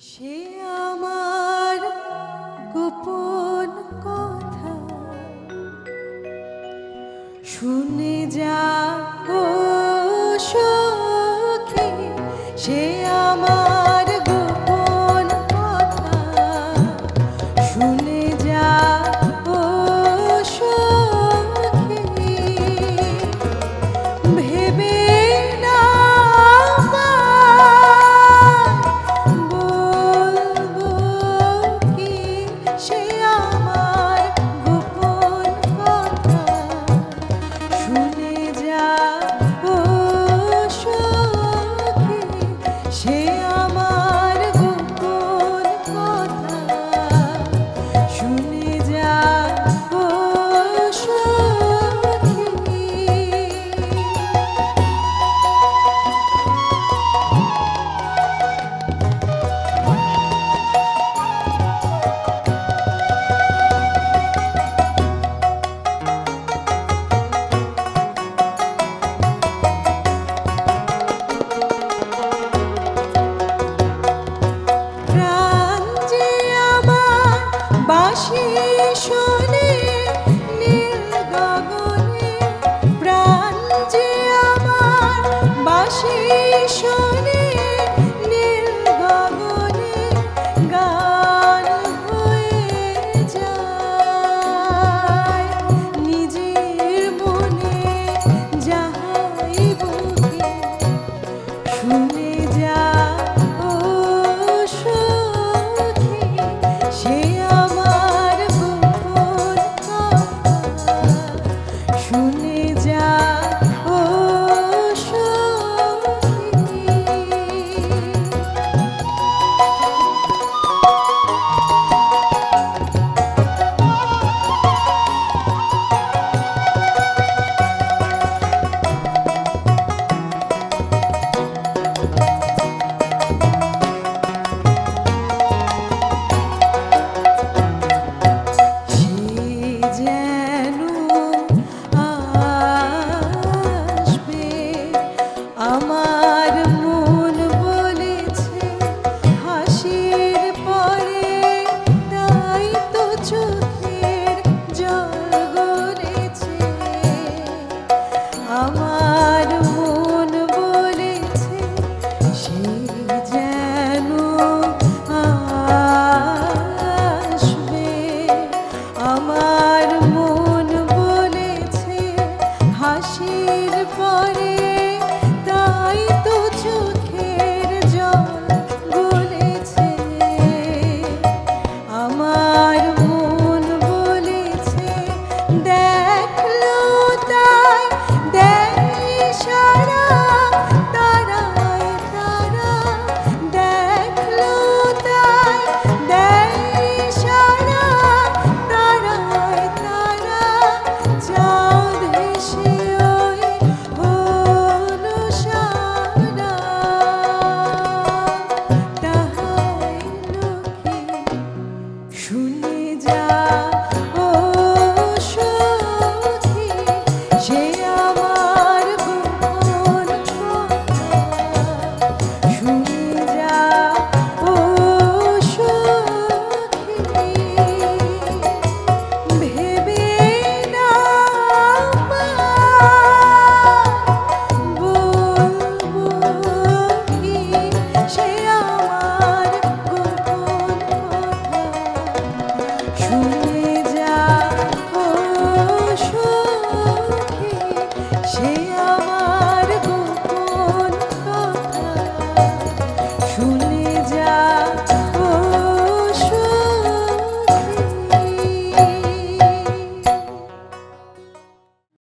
সে আমার গোপন কথা। শুনে যা